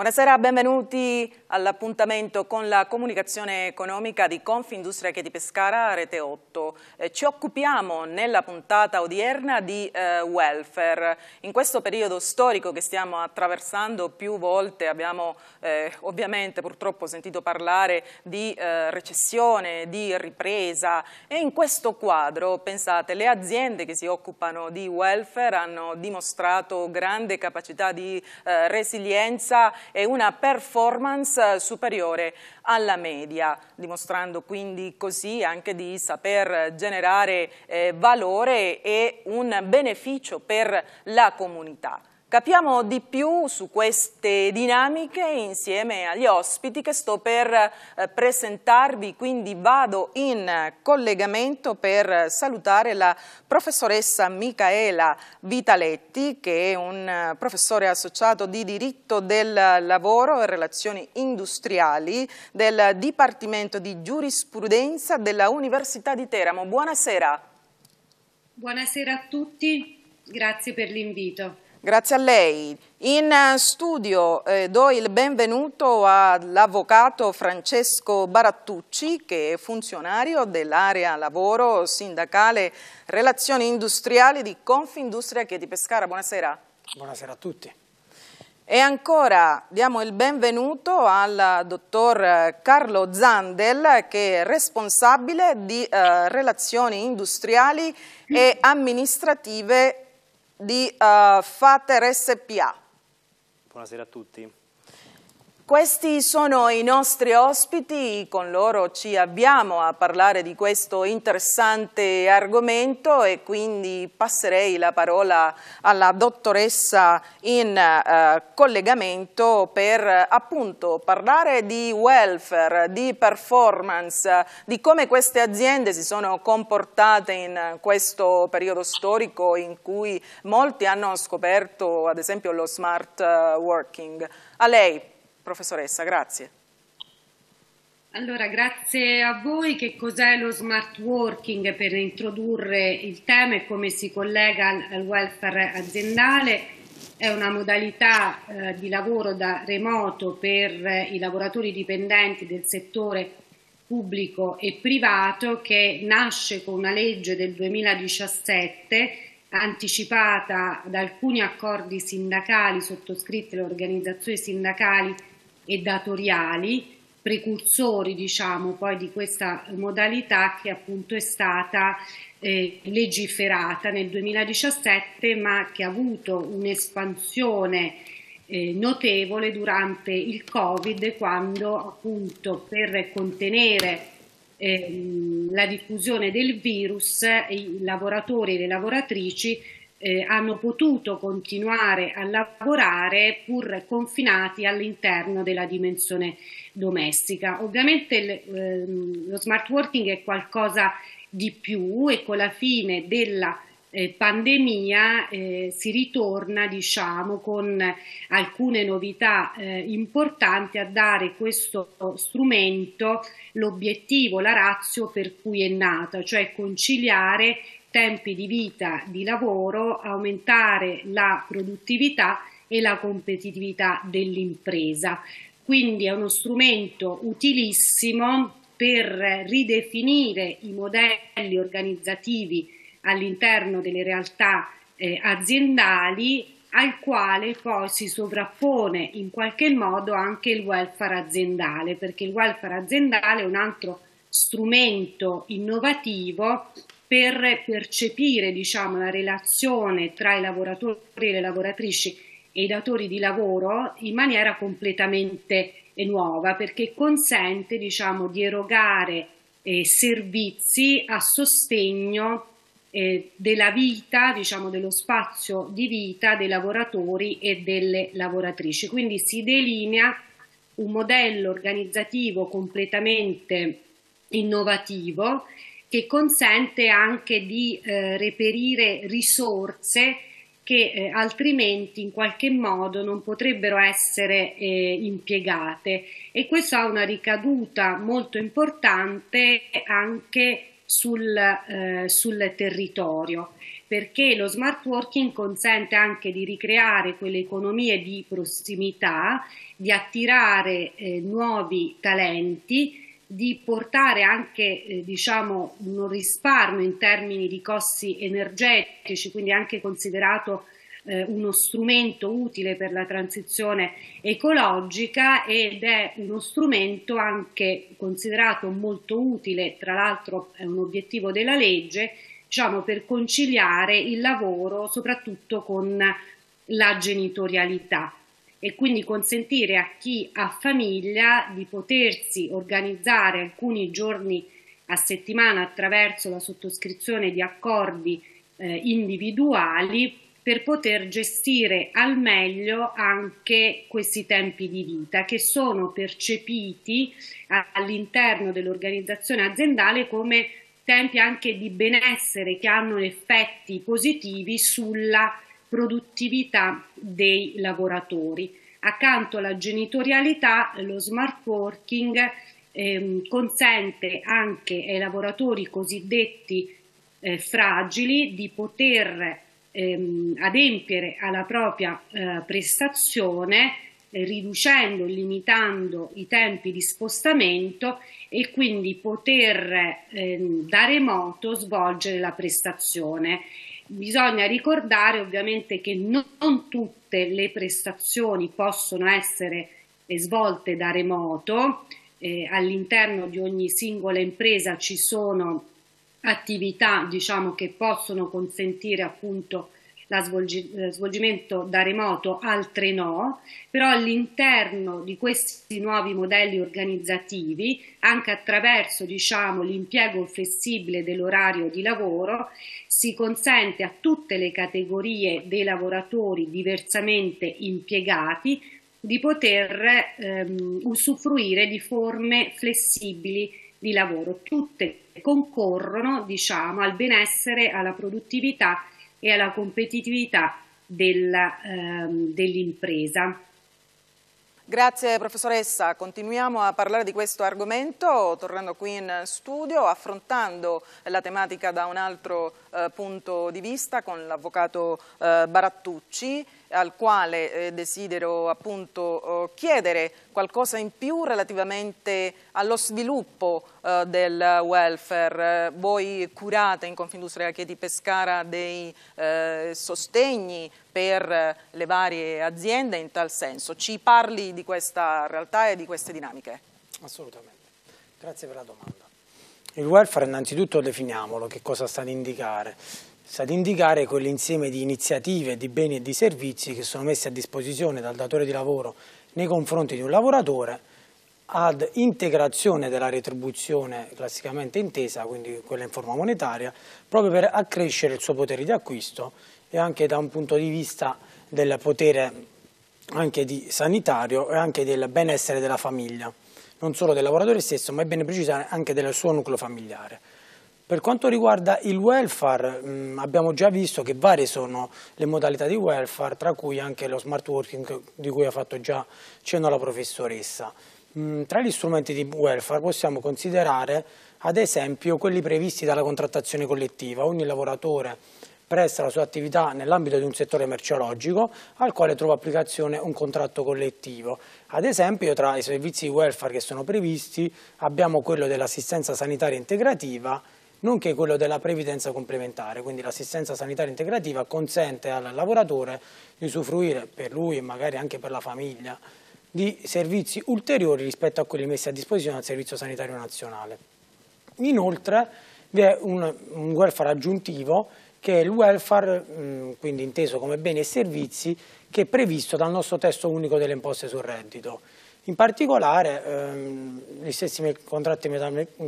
Buonasera, benvenuti all'appuntamento con la comunicazione economica di Confindustria Chieti Pescara, Rete 8. Eh, ci occupiamo nella puntata odierna di eh, welfare. In questo periodo storico che stiamo attraversando più volte abbiamo eh, ovviamente purtroppo sentito parlare di eh, recessione, di ripresa e in questo quadro, pensate, le aziende che si occupano di welfare hanno dimostrato grande capacità di eh, resilienza e una performance superiore alla media, dimostrando quindi così anche di saper generare eh, valore e un beneficio per la comunità. Capiamo di più su queste dinamiche insieme agli ospiti che sto per eh, presentarvi, quindi vado in collegamento per salutare la professoressa Micaela Vitaletti che è un eh, professore associato di diritto del lavoro e relazioni industriali del Dipartimento di Giurisprudenza della Università di Teramo. Buonasera. Buonasera a tutti, grazie per l'invito. Grazie a lei. In studio eh, do il benvenuto all'avvocato Francesco Barattucci che è funzionario dell'area lavoro sindacale relazioni industriali di Confindustria che è di Pescara. Buonasera. Buonasera a tutti. E ancora diamo il benvenuto al dottor Carlo Zandel che è responsabile di eh, relazioni industriali e amministrative di uh, Fater SPA. Buonasera a tutti. Questi sono i nostri ospiti, con loro ci avviamo a parlare di questo interessante argomento e quindi passerei la parola alla dottoressa in eh, collegamento per appunto parlare di welfare, di performance, di come queste aziende si sono comportate in questo periodo storico in cui molti hanno scoperto ad esempio lo smart eh, working. A lei professoressa, grazie. Allora, grazie a voi. Che cos'è lo smart working per introdurre il tema e come si collega al, welfare aziendale? È una modalità eh, di lavoro da remoto per eh, i lavoratori dipendenti del settore pubblico e privato che nasce con una legge del 2017 anticipata da alcuni accordi sindacali sottoscritti dalle organizzazioni sindacali e datoriali, precursori diciamo poi di questa modalità che appunto è stata eh, legiferata nel 2017 ma che ha avuto un'espansione eh, notevole durante il Covid quando appunto per contenere eh, la diffusione del virus i lavoratori e le lavoratrici eh, hanno potuto continuare a lavorare pur confinati all'interno della dimensione domestica. Ovviamente eh, lo smart working è qualcosa di più e con la fine della eh, pandemia eh, si ritorna diciamo con alcune novità eh, importanti a dare questo strumento l'obiettivo, la razio per cui è nata, cioè conciliare tempi di vita di lavoro, aumentare la produttività e la competitività dell'impresa. Quindi è uno strumento utilissimo per ridefinire i modelli organizzativi all'interno delle realtà eh, aziendali al quale poi si sovrappone in qualche modo anche il welfare aziendale, perché il welfare aziendale è un altro strumento innovativo per percepire diciamo, la relazione tra i lavoratori e le lavoratrici e i datori di lavoro in maniera completamente nuova perché consente diciamo, di erogare eh, servizi a sostegno eh, della vita, diciamo, dello spazio di vita dei lavoratori e delle lavoratrici. Quindi si delinea un modello organizzativo completamente innovativo che consente anche di eh, reperire risorse che eh, altrimenti in qualche modo non potrebbero essere eh, impiegate. E questo ha una ricaduta molto importante anche sul, eh, sul territorio perché lo smart working consente anche di ricreare quelle economie di prossimità, di attirare eh, nuovi talenti, di portare anche eh, diciamo, un risparmio in termini di costi energetici, quindi anche considerato eh, uno strumento utile per la transizione ecologica ed è uno strumento anche considerato molto utile, tra l'altro è un obiettivo della legge, diciamo, per conciliare il lavoro soprattutto con la genitorialità e quindi consentire a chi ha famiglia di potersi organizzare alcuni giorni a settimana attraverso la sottoscrizione di accordi eh, individuali per poter gestire al meglio anche questi tempi di vita che sono percepiti all'interno dell'organizzazione aziendale come tempi anche di benessere che hanno effetti positivi sulla produttività dei lavoratori. Accanto alla genitorialità, lo smart working ehm, consente anche ai lavoratori cosiddetti eh, fragili di poter ehm, adempiere alla propria eh, prestazione eh, riducendo e limitando i tempi di spostamento e quindi poter ehm, da remoto svolgere la prestazione. Bisogna ricordare ovviamente che non, tutte le prestazioni possono essere svolte da remoto, eh, all'interno di ogni singola impresa ci sono attività diciamo, che possono consentire appunto lo svolgi, svolgimento da remoto, altre no, però all'interno di questi nuovi modelli organizzativi, anche attraverso diciamo, l'impiego flessibile dell'orario di lavoro, si consente a tutte le categorie dei lavoratori diversamente impiegati di poter ehm, usufruire di forme flessibili di lavoro. Tutte concorrono diciamo, al benessere, alla produttività e alla competitività ehm, dell'impresa. Grazie professoressa, continuiamo a parlare di questo argomento tornando qui in studio affrontando la tematica da un altro eh, punto di vista con l'avvocato eh, Barattucci al quale eh, desidero appunto eh, chiedere qualcosa in più relativamente allo sviluppo eh, del welfare. voi curate in Confindustria Chieti Pescara dei eh, sostegni per le varie aziende in tal senso. Ci parli di questa realtà e di queste dinamiche? Assolutamente. Grazie per la domanda. Il welfare innanzitutto definiamolo, che cosa sta ad indicare sta ad indicare quell'insieme di iniziative, di beni e di servizi che sono messi a disposizione dal datore di lavoro nei confronti di un lavoratore ad integrazione della retribuzione classicamente intesa, quindi quella in forma monetaria, proprio per accrescere il suo potere di acquisto e anche da un punto di vista del potere anche di sanitario e anche del benessere della famiglia, non solo del lavoratore stesso, ma è bene precisare anche del suo nucleo familiare. Per quanto riguarda il welfare, mh, mm, abbiamo già visto che varie sono le modalità di welfare, tra cui anche lo smart working di cui ha fatto già cenno la professoressa. Mh, mm, tra gli strumenti di welfare possiamo considerare ad esempio quelli previsti dalla contrattazione collettiva. Ogni lavoratore presta la sua attività nell'ambito di un settore merceologico al quale trova applicazione un contratto collettivo. Ad esempio tra i servizi di welfare che sono previsti abbiamo quello dell'assistenza sanitaria integrativa nonché quello della previdenza complementare, quindi l'assistenza sanitaria integrativa consente al lavoratore di usufruire per lui e magari anche per la famiglia di servizi ulteriori rispetto a quelli messi a disposizione dal Servizio Sanitario Nazionale. Inoltre vi è un, un welfare aggiuntivo che è il welfare, mh, quindi inteso come beni e servizi, che è previsto dal nostro testo unico delle imposte sul reddito. In particolare ehm, gli stessi contratti,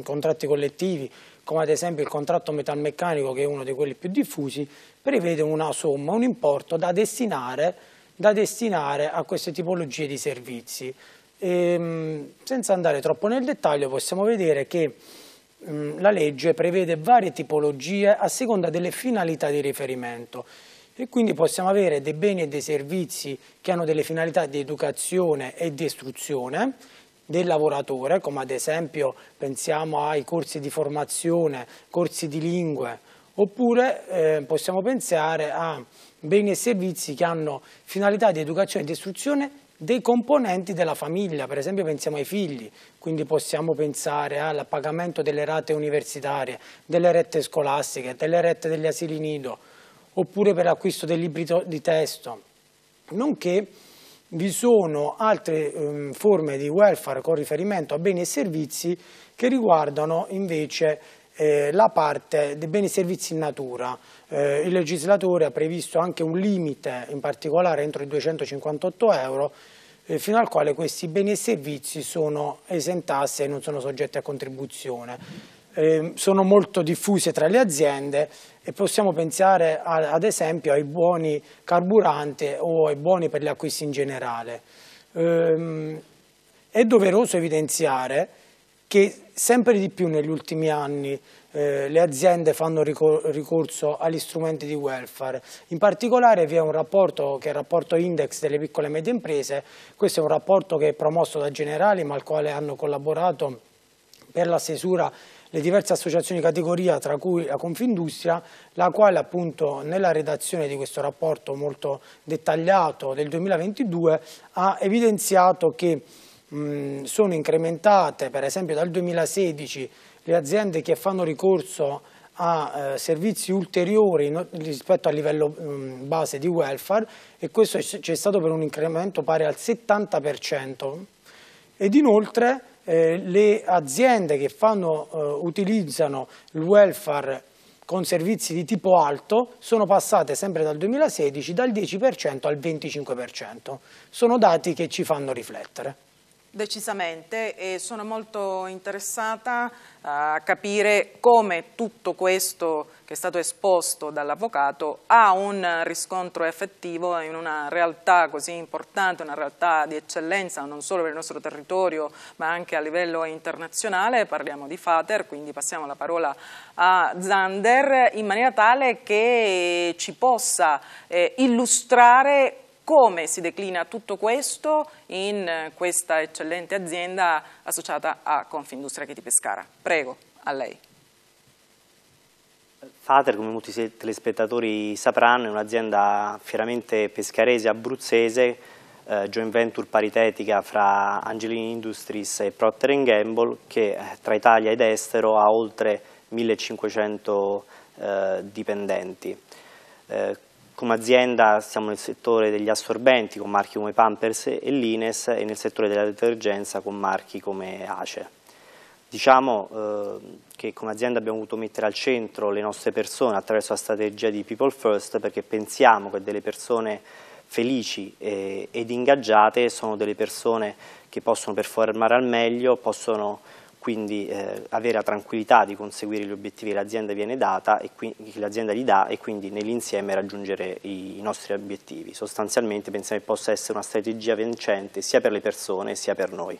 contratti collettivi come ad esempio il contratto metalmeccanico che è uno di quelli più diffusi, prevede una somma, un importo da destinare, da destinare a queste tipologie di servizi. E, ehm, senza andare troppo nel dettaglio possiamo vedere che mh, mm, la legge prevede varie tipologie a seconda delle finalità di riferimento e quindi possiamo avere dei beni e dei servizi che hanno delle finalità di educazione e di istruzione, del lavoratore, come ad esempio pensiamo ai corsi di formazione, corsi di lingue, oppure eh, possiamo pensare a beni e servizi che hanno finalità di educazione e di istruzione dei componenti della famiglia, per esempio pensiamo ai figli, quindi possiamo pensare al pagamento delle rate universitarie, delle rette scolastiche, delle rette degli asili nido, oppure per l'acquisto del libri di testo, nonché vi sono altre um, forme di welfare con riferimento a beni e servizi che riguardano invece eh, la parte dei beni e servizi in natura. Eh, il legislatore ha previsto anche un limite, in particolare entro i 258 euro, eh, fino al quale questi beni e servizi sono esentati e non sono soggetti a contribuzione. Eh, sono molto diffuse tra le aziende e possiamo pensare ad esempio ai buoni carburante o ai buoni per gli acquisti in generale. Eh, è doveroso evidenziare che sempre di più negli ultimi anni eh, le aziende fanno ricorso agli strumenti di welfare. In particolare vi è un rapporto che è il rapporto index delle piccole e medie imprese, questo è un rapporto che è promosso da Generali ma al quale hanno collaborato per la stesura le diverse associazioni di categoria tra cui la Confindustria, la quale appunto nella redazione di questo rapporto molto dettagliato del 2022 ha evidenziato che mh, sono incrementate per esempio dal 2016 le aziende che fanno ricorso a eh, servizi ulteriori no, rispetto al livello mh, base di welfare e questo c'è stato per un incremento pari al 70% ed inoltre eh, le aziende che fanno, eh, utilizzano il welfare con servizi di tipo alto sono passate sempre dal 2016 dal 10% al 25%. Sono dati che ci fanno riflettere. Decisamente e sono molto interessata a capire come tutto questo che è stato esposto dall'avvocato ha un riscontro effettivo in una realtà così importante, una realtà di eccellenza non solo per il nostro territorio ma anche a livello internazionale, parliamo di Fater, quindi passiamo la parola a Zander in maniera tale che ci possa eh, illustrare come si declina tutto questo in questa eccellente azienda associata a Confindustria Chieti Pescara. Prego, a lei. Fater, come molti telespettatori sapranno, è un'azienda fieramente pescarese abruzzese, eh, joint venture paritetica fra Angelini Industries e Procter Gamble, che eh, tra Italia ed estero ha oltre 1500 eh, dipendenti. Eh, come azienda siamo nel settore degli assorbenti con marchi come Pampers e Lines e nel settore della detergenza con marchi come Ace. Diciamo eh, che come azienda abbiamo voluto mettere al centro le nostre persone attraverso la strategia di People First perché pensiamo che delle persone felici e, ed ingaggiate sono delle persone che possono performare al meglio, possono quindi eh, avere la tranquillità di conseguire gli obiettivi che l'azienda viene data e che l'azienda gli dà e quindi nell'insieme raggiungere i, i, nostri obiettivi. Sostanzialmente pensiamo che possa essere una strategia vincente sia per le persone sia per noi.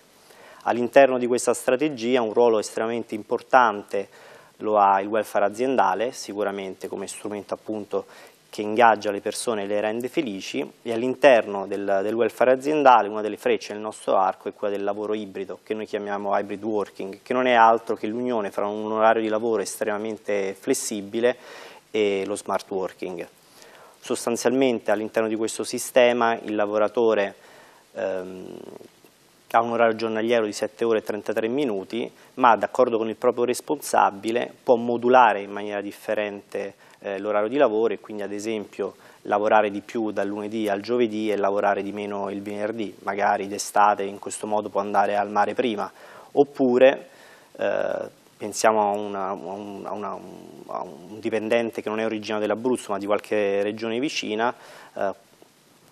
All'interno di questa strategia un ruolo estremamente importante lo ha il welfare aziendale, sicuramente come strumento appunto che ingaggia le persone e le rende felici e all'interno del, del, welfare aziendale una delle frecce nel nostro arco è quella del lavoro ibrido che noi chiamiamo hybrid working che non è altro che l'unione fra un orario di lavoro estremamente flessibile e lo smart working. Sostanzialmente all'interno di questo sistema il lavoratore ehm, ha un orario giornaliero di 7 ore e 33 minuti ma d'accordo con il proprio responsabile può modulare in maniera differente eh, l'orario di lavoro e quindi ad esempio lavorare di più dal lunedì al giovedì e lavorare di meno il venerdì, magari d'estate in questo modo può andare al mare prima, oppure eh, pensiamo a, una, a, una, a, un dipendente che non è originario dell'Abruzzo ma di qualche regione vicina, eh,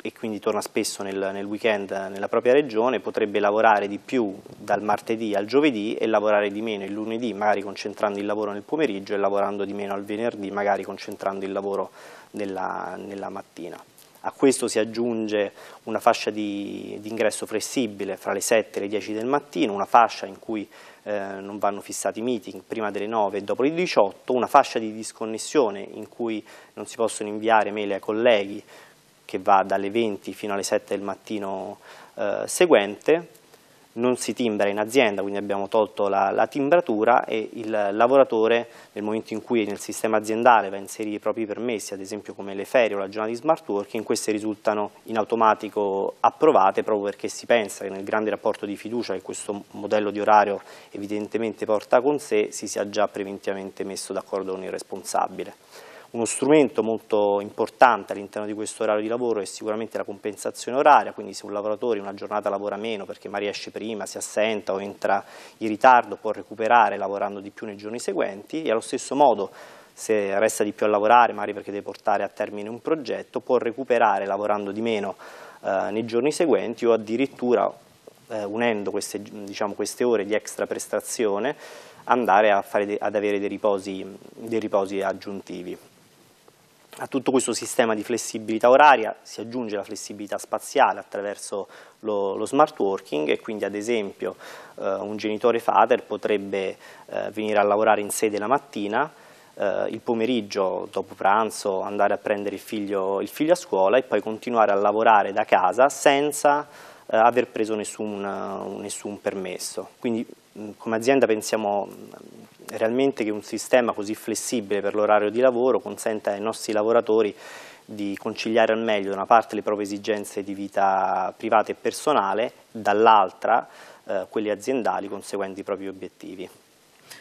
e quindi torna spesso nel, nel, weekend nella propria regione, potrebbe lavorare di più dal martedì al giovedì e lavorare di meno il lunedì, magari concentrando il lavoro nel pomeriggio e lavorando di meno al venerdì, magari concentrando il lavoro nella, nella mattina. A questo si aggiunge una fascia di, di, ingresso flessibile fra le 7 e le 10 del mattino, una fascia in cui eh, non vanno fissati meeting prima delle 9 e dopo le 18, una fascia di disconnessione in cui non si possono inviare mail ai colleghi che va dalle 20 fino alle 7 del mattino eh, seguente, non si timbra in azienda, quindi abbiamo tolto la, la, timbratura e il lavoratore nel momento in cui nel sistema aziendale va a inserire i propri permessi, ad esempio come le ferie o la giornata di smart working, queste risultano in automatico approvate proprio perché si pensa che nel grande rapporto di fiducia che questo modello di orario evidentemente porta con sé si sia già preventivamente messo d'accordo con il responsabile. Uno strumento molto importante all'interno di questo orario di lavoro è sicuramente la compensazione oraria, quindi se un lavoratore una giornata lavora meno perché magari esce prima, si assenta o entra in ritardo può recuperare lavorando di più nei giorni seguenti e allo stesso modo se resta di più a lavorare, magari perché deve portare a termine un progetto, può recuperare lavorando di meno eh, nei giorni seguenti o addirittura eh, unendo queste, diciamo, queste, ore di extra prestazione andare ad avere dei riposi, dei riposi aggiuntivi. A tutto questo sistema di flessibilità oraria si aggiunge la flessibilità spaziale attraverso lo, lo smart working e quindi ad esempio eh, un genitore fater potrebbe eh, venire a lavorare in sede la mattina, eh, il pomeriggio dopo pranzo andare a prendere il figlio, il figlio, a scuola e poi continuare a lavorare da casa senza eh, aver preso nessun, nessun permesso. Quindi come azienda pensiamo realmente che un sistema così flessibile per l'orario di lavoro consenta ai nostri lavoratori di conciliare al meglio da una parte le proprie esigenze di vita privata e personale, dall'altra eh, quelle aziendali conseguenti i propri obiettivi.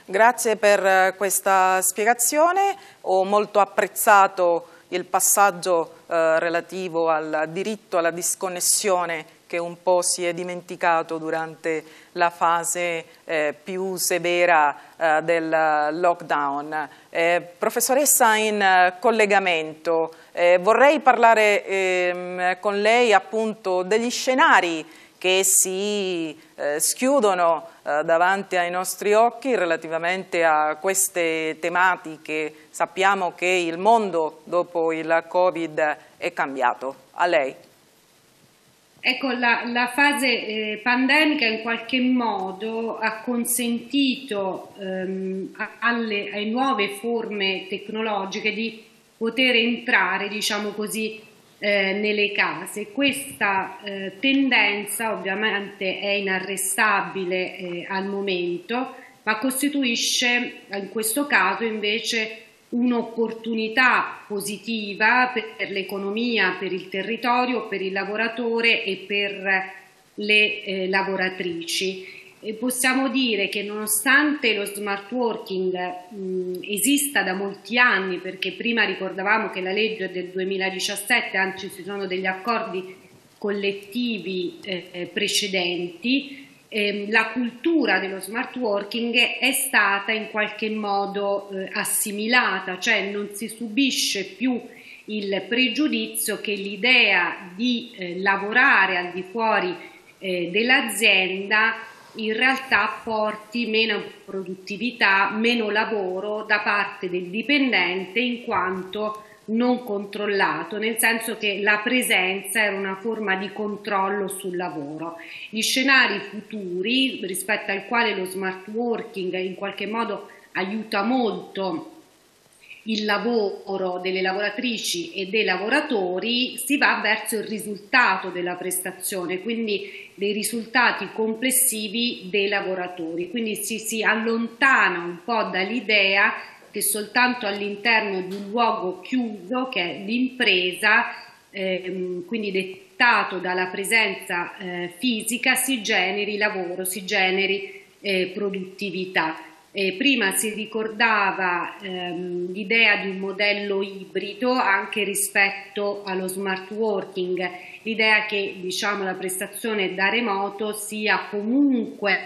Grazie per eh, questa spiegazione, ho molto apprezzato il passaggio eh, relativo al diritto alla disconnessione che un po' si è dimenticato durante la fase eh, più severa eh, del lockdown. Eh, professoressa in eh, collegamento, eh, vorrei parlare ehm, con lei appunto degli scenari che si eh, schiudono davanti ai nostri occhi relativamente a queste tematiche. Sappiamo che il mondo dopo il Covid è cambiato. A lei. Ecco, la, la fase eh, pandemica in qualche modo ha consentito ehm, alle, alle, nuove forme tecnologiche di poter entrare, diciamo così, eh, nelle case. Questa eh, tendenza ovviamente è inarrestabile eh, al momento, ma costituisce in questo caso invece un'opportunità positiva per l'economia, per il territorio, per il lavoratore e per le eh, lavoratrici. E possiamo dire che nonostante lo smart working mh, esista da molti anni, perché prima ricordavamo che la legge è del 2017, anzi ci sono degli accordi collettivi eh, eh precedenti, eh, la cultura dello smart working è stata in qualche modo eh, assimilata, cioè non si subisce più il pregiudizio che l'idea di eh, lavorare al di fuori eh, dell'azienda in realtà porti meno produttività, meno lavoro da parte del dipendente in quanto non controllato, nel senso che la presenza era una forma di controllo sul lavoro. Gli scenari futuri rispetto al quale lo smart working in qualche modo aiuta molto il lavoro delle lavoratrici e dei lavoratori si va verso il risultato della prestazione, quindi dei risultati complessivi dei lavoratori, quindi si, si allontana un po' dall'idea che soltanto all'interno di un luogo chiuso che è l'impresa, ehm, quindi dettato dalla presenza eh, fisica, si generi lavoro, si generi eh, produttività. Eh, prima si ricordava ehm, l'idea di un modello ibrido anche rispetto allo smart working, l'idea che diciamo, la prestazione da remoto sia comunque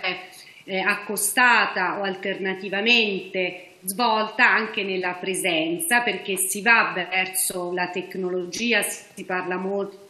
eh, accostata o alternativamente svolta anche nella presenza perché si va verso la tecnologia, si parla molto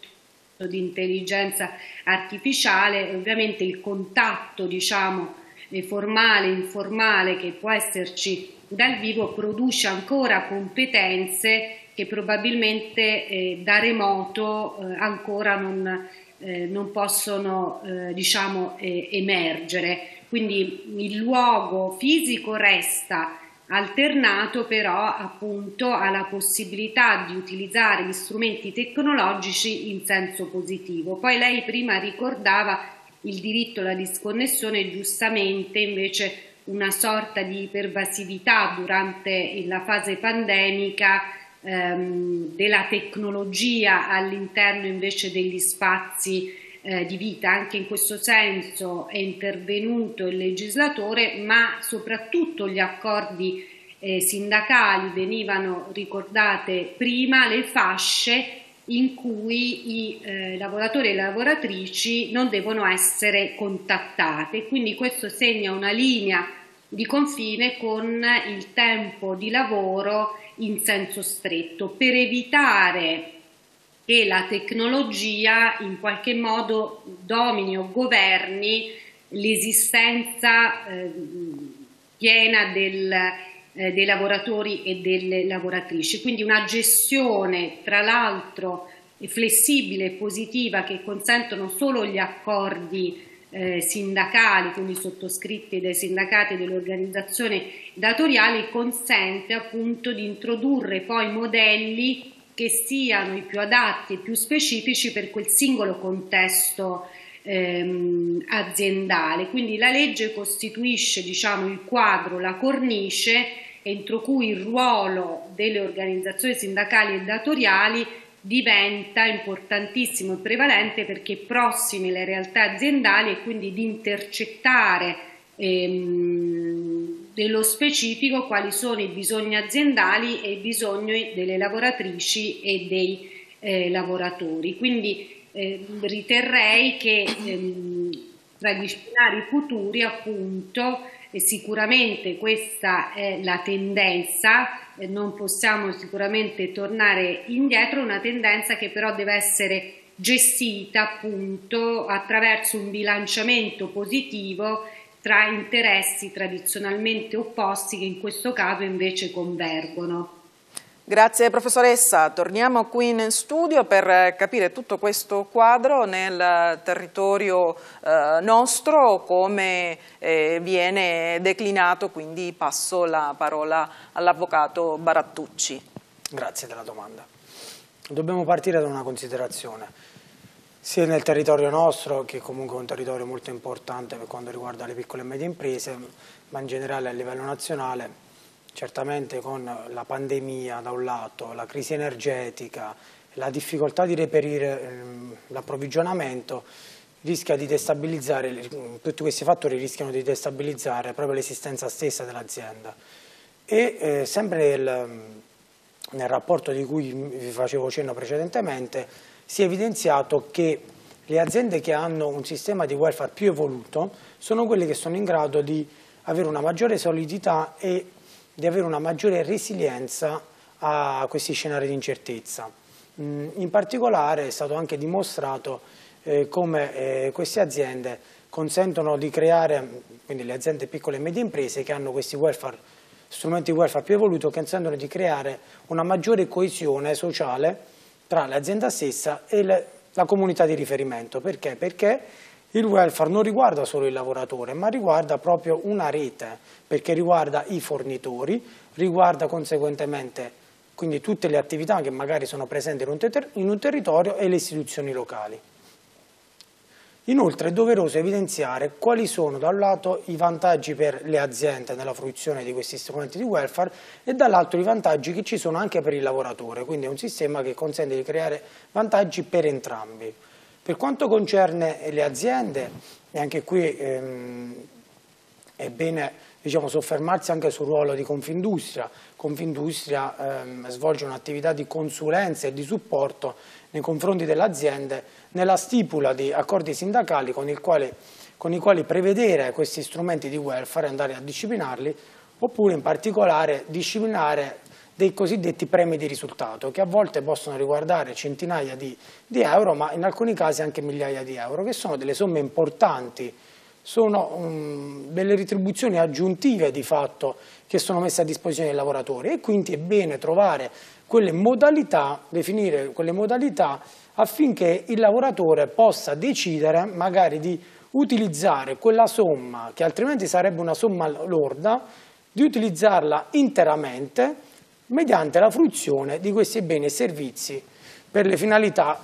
di intelligenza artificiale ovviamente il contatto diciamo formale, informale che può esserci dal vivo produce ancora competenze che probabilmente eh, da remoto eh, ancora non, eh, non possono eh, diciamo, eh, emergere. Quindi il luogo fisico resta alternato però appunto alla possibilità di utilizzare gli strumenti tecnologici in senso positivo. Poi lei prima ricordava il diritto alla disconnessione giustamente invece una sorta di pervasività durante la fase pandemica ehm, della tecnologia all'interno invece degli spazi eh, di vita. Anche in questo senso è intervenuto il legislatore, ma soprattutto gli accordi eh, sindacali venivano ricordate prima le fasce in cui i eh, lavoratori e le lavoratrici non devono essere contattate. Quindi questo segna una linea di confine con il tempo di lavoro in senso stretto per evitare che la tecnologia in qualche modo domini o governi l'esistenza eh, piena del, eh, dei lavoratori e delle lavoratrici. Quindi una gestione tra l'altro flessibile e positiva che consentono solo gli accordi eh, sindacali, quindi sottoscritti dai sindacati e organizzazioni datoriali, consente appunto di introdurre poi modelli che siano i più adatti e più specifici per quel singolo contesto ehm, aziendale. Quindi la legge costituisce diciamo, il quadro, la cornice entro cui il ruolo delle organizzazioni sindacali e datoriali diventa importantissimo e prevalente perché prossime alle realtà aziendali e quindi di intercettare ehm, dello specifico quali sono i bisogni aziendali e i bisogni delle lavoratrici e dei eh, lavoratori. Quindi eh, riterrei che ehm, tra gli scenari futuri appunto e sicuramente questa è la tendenza, eh, non possiamo sicuramente tornare indietro, una tendenza che però deve essere gestita appunto attraverso un bilanciamento positivo tra interessi tradizionalmente opposti che in questo caso invece convergono. Grazie professoressa, torniamo qui in studio per capire tutto questo quadro nel territorio eh, nostro, come eh, viene declinato, quindi passo la parola all'avvocato Barattucci. Grazie della domanda. Dobbiamo partire da una considerazione, sia nel territorio nostro, che comunque è un territorio molto importante per quanto riguarda le piccole e medie imprese, ma in generale a livello nazionale, certamente con la pandemia da un lato, la crisi energetica, la difficoltà di reperire ehm, l'approvvigionamento rischia di destabilizzare, tutti questi fattori rischiano di destabilizzare proprio l'esistenza stessa dell'azienda. E eh, sempre nel, nel rapporto di cui vi facevo cenno precedentemente si è evidenziato che le aziende che hanno un sistema di welfare più evoluto sono quelle che sono in grado di avere una maggiore solidità e di avere una maggiore resilienza a questi scenari di incertezza. Mm, in particolare è stato anche dimostrato eh, come eh, queste aziende consentono di creare, quindi le aziende piccole e medie imprese che hanno questi welfare, strumenti welfare più evoluti, consentono di creare una maggiore coesione sociale tra l'azienda stessa e le, la comunità di riferimento. Perché? Perché il welfare non riguarda solo il lavoratore, ma riguarda proprio una rete, perché riguarda i fornitori, riguarda conseguentemente quindi tutte le attività che magari sono presenti in un, in un territorio e le istituzioni locali. Inoltre è doveroso evidenziare quali sono da un lato i vantaggi per le aziende nella fruizione di questi strumenti di welfare e dall'altro i vantaggi che ci sono anche per il lavoratore, quindi è un sistema che consente di creare vantaggi per entrambi. Per quanto concerne le aziende, e anche qui ehm, è bene diciamo, soffermarsi anche sul ruolo di Confindustria. Confindustria ehm, svolge un'attività di consulenza e di supporto nei confronti delle aziende nella stipula di accordi sindacali con, quale, con i quali prevedere questi strumenti di welfare, andare a disciplinarli, oppure in particolare disciplinare dei cosiddetti premi di risultato che a volte possono riguardare centinaia di, di, euro ma in alcuni casi anche migliaia di euro che sono delle somme importanti. Sono um, delle retribuzioni aggiuntive di fatto che sono messe a disposizione dei lavoratori e quindi è bene trovare quelle modalità, definire quelle modalità affinché il lavoratore possa decidere magari di utilizzare quella somma che altrimenti sarebbe una somma lorda, di utilizzarla interamente mediante la fruizione di questi beni e servizi per le finalità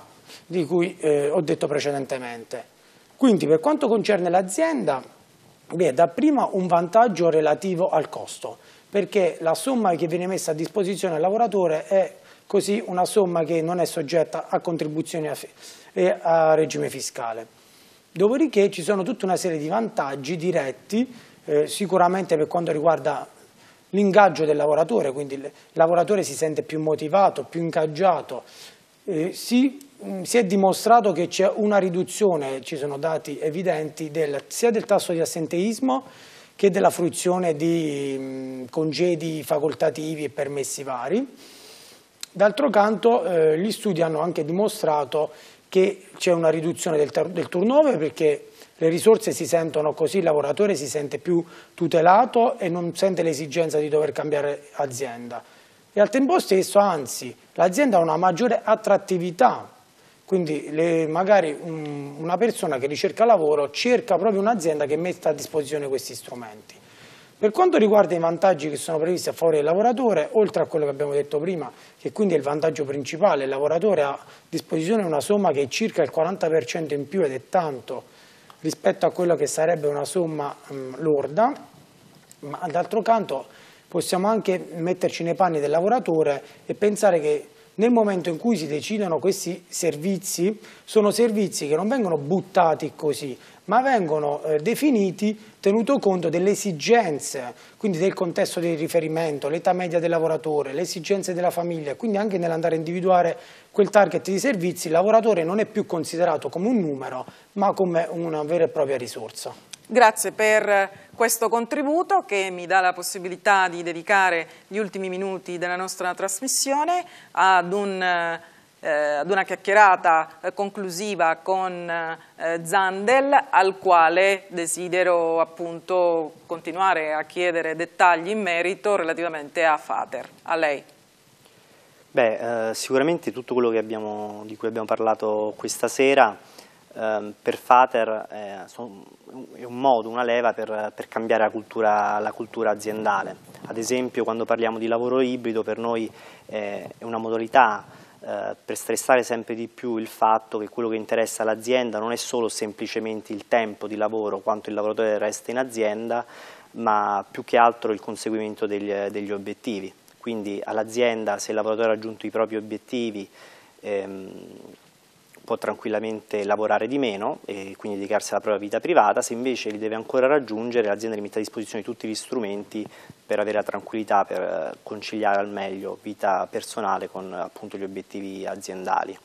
di cui eh, ho detto precedentemente. Quindi per quanto concerne l'azienda, da prima un vantaggio relativo al costo, perché la somma che viene messa a disposizione al lavoratore è così una somma che non è soggetta a contribuzioni e a regime fiscale. Dopodiché ci sono tutta una serie di vantaggi diretti, eh, sicuramente per quanto riguarda l'ingaggio del lavoratore, quindi il lavoratore si sente più motivato, più ingaggiato, eh, si Mm, si è dimostrato che c'è una riduzione, ci sono dati evidenti, del, sia del tasso di assenteismo che della fruizione di mm, congedi facoltativi e permessi vari. D'altro canto eh, gli studi hanno anche dimostrato che c'è una riduzione del, del turnover perché le risorse si sentono così, il lavoratore si sente più tutelato e non sente l'esigenza di dover cambiare azienda. E al tempo stesso, anzi, l'azienda ha una maggiore attrattività quindi le, magari un, una persona che ricerca lavoro cerca proprio un'azienda che metta a disposizione questi strumenti. Per quanto riguarda i vantaggi che sono previsti a favore del lavoratore, oltre a quello che abbiamo detto prima, che quindi è il vantaggio principale, il lavoratore ha a disposizione una somma che è circa il 40% in più ed è tanto rispetto a quello che sarebbe una somma mh, lorda, ma d'altro canto possiamo anche metterci nei panni del lavoratore e pensare che nel momento in cui si decidono questi servizi, sono servizi che non vengono buttati così, ma vengono eh, definiti tenuto conto delle esigenze, quindi del contesto di riferimento, l'età media del lavoratore, le esigenze della famiglia, quindi anche nell'andare a individuare quel target di servizi, il lavoratore non è più considerato come un numero, ma come una vera e propria risorsa. Grazie per questo contributo che mi dà la possibilità di dedicare gli ultimi minuti della nostra trasmissione ad, un, eh, ad una chiacchierata eh, conclusiva con eh, Zandel al quale desidero appunto continuare a chiedere dettagli in merito relativamente a Fater. A lei. Beh, eh, sicuramente tutto quello abbiamo, di cui abbiamo parlato questa sera eh, per Fater eh, è un modo, una leva per, per cambiare la cultura, la cultura, aziendale. Ad esempio quando parliamo di lavoro ibrido per noi eh, è una modalità eh, per stressare sempre di più il fatto che quello che interessa all'azienda non è solo semplicemente il tempo di lavoro quanto il lavoratore resta in azienda, ma più che altro il conseguimento degli, degli obiettivi. Quindi all'azienda se il lavoratore ha raggiunto i propri obiettivi ehm, può tranquillamente lavorare di meno e quindi dedicarsi alla propria vita privata, se invece li deve ancora raggiungere l'azienda gli mette a disposizione tutti gli strumenti per avere la tranquillità, per eh, conciliare al meglio vita personale con appunto gli obiettivi aziendali.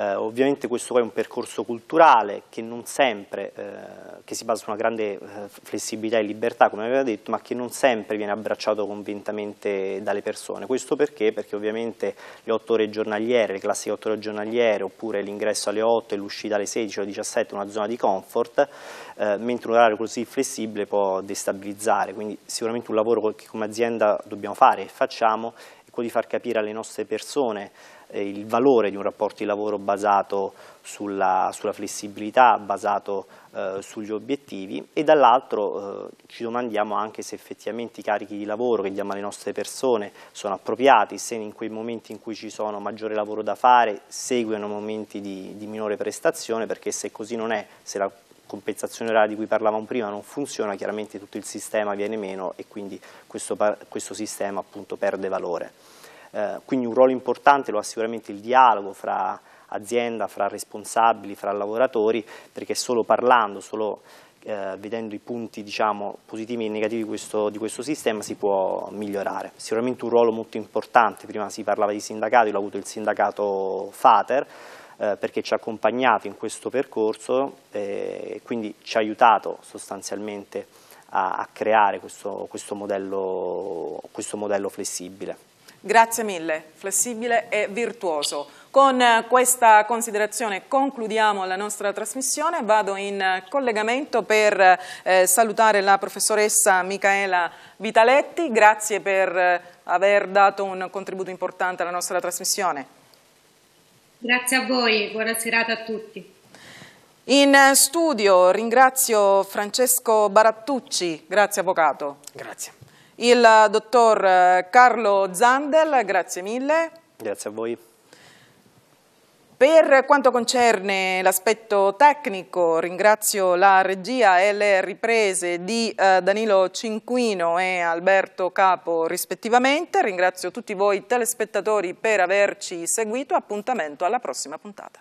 Eh, ovviamente questo è un percorso culturale che non sempre, eh, che si basa su una grande eh, flessibilità e libertà, come aveva detto, ma che non sempre viene abbracciato convintamente dalle persone. Questo perché? Perché ovviamente le otto ore giornaliere, le classiche otto ore giornaliere, oppure l'ingresso alle 8 e l'uscita alle 16 o alle 17, una zona di comfort, eh, mentre un orario così flessibile può destabilizzare. Quindi sicuramente un lavoro che come azienda dobbiamo fare e facciamo è quello di far capire alle nostre persone il valore di un rapporto di lavoro basato sulla, sulla flessibilità, basato eh, sugli obiettivi e dall'altro eh, ci domandiamo anche se effettivamente i carichi di lavoro che diamo alle nostre persone sono appropriati, se in quei momenti in cui ci sono maggiore lavoro da fare seguono momenti di, di minore prestazione perché se così non è, se la compensazione oraria di cui parlavamo prima non funziona, chiaramente tutto il sistema viene meno e quindi questo, questo sistema appunto perde valore. Eh, quindi un ruolo importante lo ha sicuramente il dialogo fra azienda, fra responsabili, fra lavoratori, perché solo parlando, solo eh, vedendo i punti diciamo, positivi e negativi di questo, di questo, sistema si può migliorare. Sicuramente un ruolo molto importante, prima si parlava di sindacato, l'ha avuto il sindacato Fater, eh, perché ci ha accompagnato in questo percorso e eh, quindi ci ha aiutato sostanzialmente a, a creare questo, questo, modello, questo modello flessibile. Grazie mille, flessibile e virtuoso. Con eh, questa considerazione concludiamo la nostra trasmissione, vado in collegamento per eh, salutare la professoressa Michaela Vitaletti, grazie per eh, aver dato un contributo importante alla nostra trasmissione. Grazie a voi, buona serata a tutti. In studio ringrazio Francesco Barattucci, grazie Avvocato. Grazie il dottor eh, Carlo Zandel, grazie mille. Grazie a voi. Per quanto concerne l'aspetto tecnico, ringrazio la regia e le riprese di eh, Danilo Cinquino e Alberto Capo rispettivamente. Ringrazio tutti voi telespettatori per averci seguito. Appuntamento alla prossima puntata.